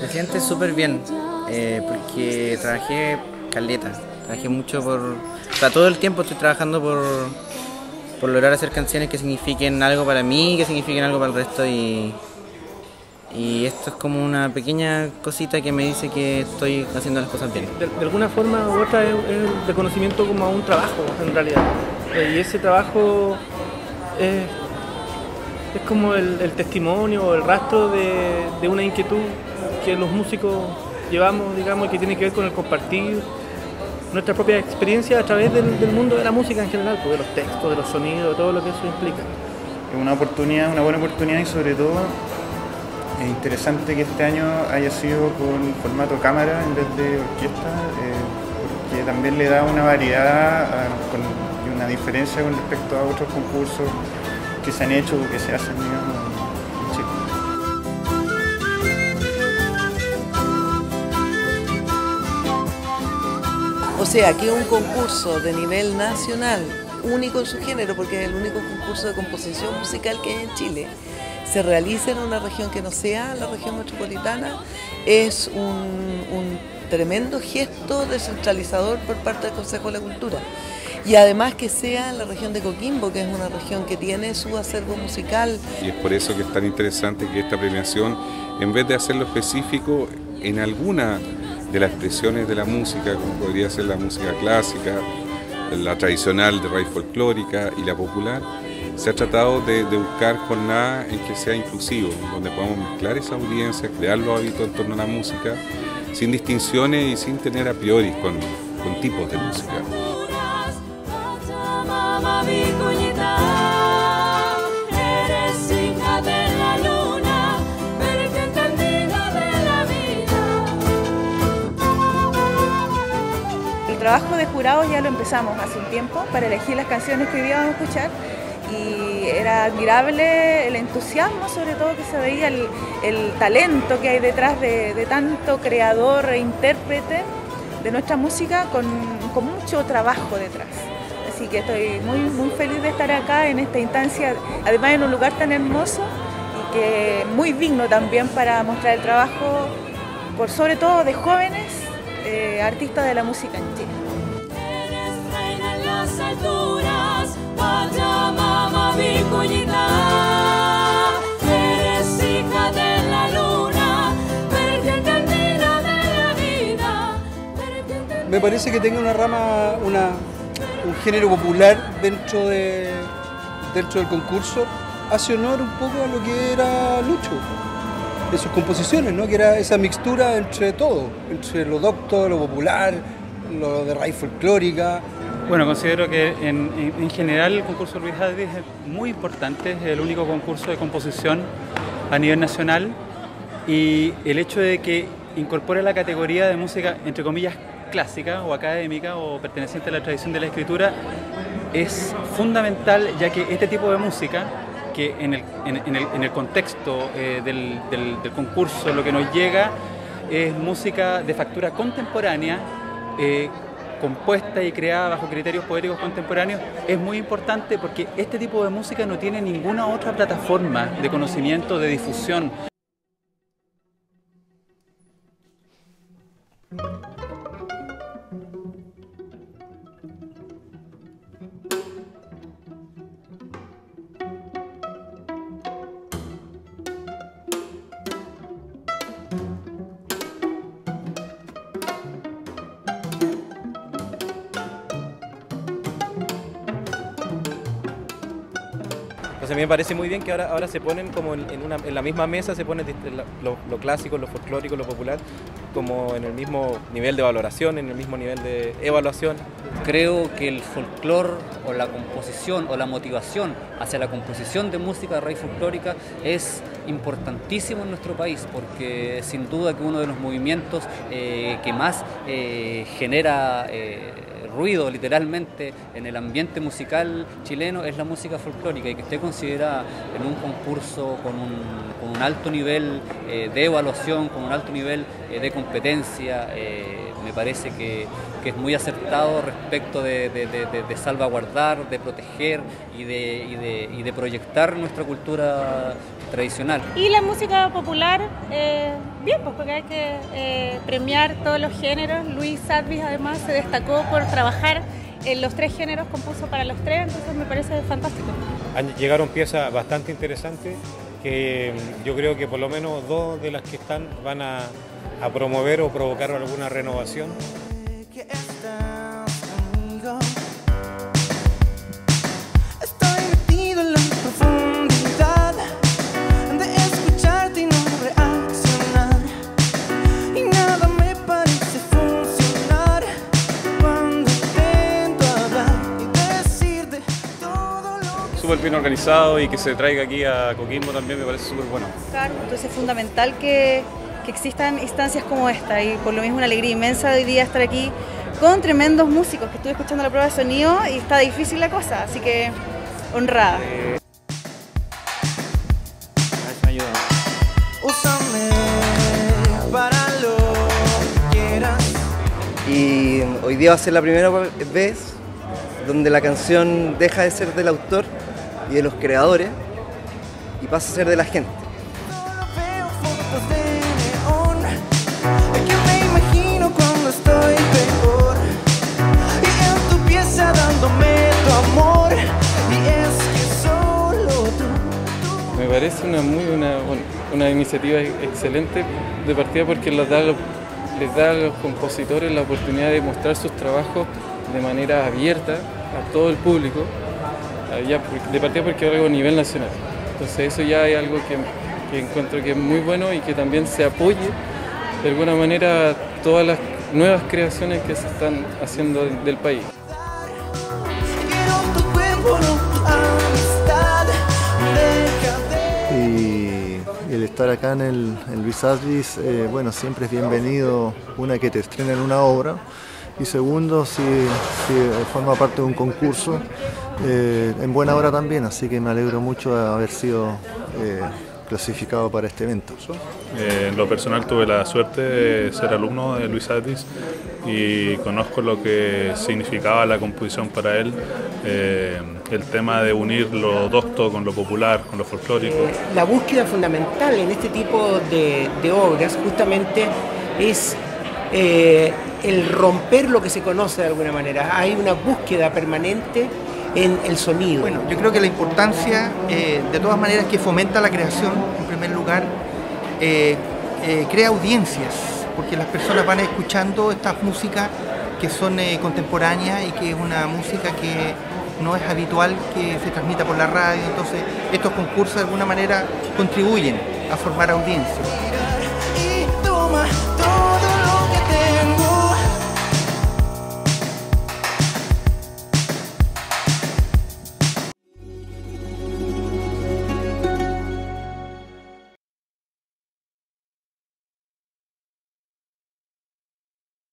Se siente súper bien, eh, porque trabajé caleta, trabajé mucho por... O sea, todo el tiempo estoy trabajando por, por lograr hacer canciones que signifiquen algo para mí, que signifiquen algo para el resto y... Y esto es como una pequeña cosita que me dice que estoy haciendo las cosas bien. De, alguna forma u otra es, es el reconocimiento como a un trabajo, en realidad. Eh, y ese trabajo es, es como el, el testimonio o el rastro de, de una inquietud que los músicos llevamos, digamos, que tiene que ver con el compartir nuestra propia experiencia a través del, mundo de la música en general, pues, de los textos, de los sonidos, de todo lo que eso implica. Es una oportunidad, una buena oportunidad y sobre todo es interesante que este año haya sido con formato cámara en vez de orquesta, eh, porque también le da una variedad a- con- y una diferencia con respecto a otros concursos que se han hecho o que se hacen digamos, O sea, que un concurso de nivel nacional, único en su género, porque es el único concurso de composición musical que hay en Chile, se realice en una región que no sea la región metropolitana, es un, tremendo gesto descentralizador por parte del Consejo de la Cultura. Y además que sea la región de Coquimbo, que es una región que tiene su acervo musical Y es por eso que es tan interesante que esta premiación, en vez de hacerlo específico en alguna de las expresiones de la música, como podría ser la música clásica, la tradicional de raíz folclórica y la popular, se ha tratado de, de buscar jornadas en que sea inclusivo, donde podamos mezclar esa audiencia, crear los hábitos en torno a la música, sin distinciones y sin tener a priori con, con tipos de música. Trabajo de jurados ya lo empezamos hace un tiempo para elegir las canciones que hoy a escuchar y era admirable el entusiasmo sobre todo que se veía, el, el talento que hay detrás de, de tanto creador e intérprete de nuestra música con, con mucho trabajo detrás. Así que estoy muy, muy feliz de estar acá en esta instancia, además en un lugar tan hermoso y que muy digno también para mostrar el trabajo, por sobre todo de jóvenes eh, artistas de la música en Chile. Eres reina en las alturas, Pachamama, vicuñita, eres hija de la luna, virgen tendida de la vida, Me parece que tenga una rama, una, un género popular dentro, de, dentro del concurso, hace honor un poco a lo que era Lucho, de sus composiciones, ¿no? que era esa mixtura entre todo, entre lo docto, lo popular, lo de raíz folclórica. Bueno, considero que en, en- en general el concurso Luis Adri es muy importante, es el único concurso de composición a nivel nacional y el hecho de que incorpore la categoría de música, entre comillas, clásica o académica o perteneciente a la tradición de la escritura es fundamental ya que este tipo de música que en el, en- el- en el contexto eh, del, del- del concurso lo que nos llega es música de factura contemporánea eh, compuesta y creada bajo criterios poéticos contemporáneos es muy importante porque este tipo de música no tiene ninguna otra plataforma de conocimiento, de difusión. Entonces a mí me parece muy bien que ahora, ahora se ponen como en, la misma mesa, se pone dist- la- lo, lo clásico, lo folclórico, lo popular, como en el mismo nivel de valoración, en el mismo nivel de evaluación. Creo que el folclore o la composición o la motivación hacia la composición de música de raíz folclórica es importantísimo en nuestro país porque sin duda que uno de los movimientos eh, que más eh, genera eh, ruido literalmente en el ambiente musical chileno es la música folclórica y que esté considerada en un concurso con un, con un alto nivel eh, de evaluación, con un alto nivel eh, de competencia, eh, Me parece que, que es muy acertado respecto de, de- de- de- de salvaguardar, de proteger y de, y de- y de proyectar nuestra cultura tradicional. Y la música popular, eh, bien, pues porque hay que eh, premiar todos los géneros. Luis Sadvis además se destacó por trabajar en los tres géneros, compuso para los tres, entonces me parece fantástico. Han- Llegaron piezas bastante interesantes que mm, yo creo que por lo menos dos de las que están van a, a promover o provocar alguna renovación. Súper bien organizado y que se traiga aquí a Coquimbo también me parece súper bueno. Entonces es fundamental que, que existan instancias como esta y por lo mismo una alegría inmensa hoy día estar aquí con tremendos músicos que estuve escuchando la prueba de sonido y está difícil la cosa, así que honrada. Úsame para lo que quieras. Y hoy día va a ser la primera vez donde la canción deja de ser del autor y de los creadores y pasa a ser de la gente. Me parece una muy una, una iniciativa excelente de partida porque les da, les da a los compositores la oportunidad de mostrar sus trabajos de manera abierta a todo el público, ya de partida porque algo a nivel nacional. Entonces eso ya es algo que, que encuentro que es muy bueno y que también se apoye de alguna manera todas las nuevas creaciones que se están haciendo del país. Estar acá en el Aslis, eh, bueno, siempre es bienvenido, una que te estrenen una obra y segundo, si, si forma parte de un concurso, eh, en buena hora también, así que me alegro mucho de haber sido eh, clasificado para este evento. Eh, en lo personal tuve la suerte de ser alumno de Luis Atis y conozco lo que significaba la composición para él, eh, el tema de unir lo docto con lo popular, con lo folclórico. La búsqueda fundamental en este tipo de, de obras justamente es eh, el romper lo que se conoce de alguna manera. Hay una búsqueda permanente en el sonido. Bueno, yo creo que la importancia, eh, de todas maneras, que fomenta la creación, en primer lugar, eh, eh, crea audiencias, porque las personas van escuchando estas músicas que son eh, contemporáneas y que es una música que no es habitual que se transmita por la radio, entonces estos concursos de alguna manera contribuyen a formar audiencias.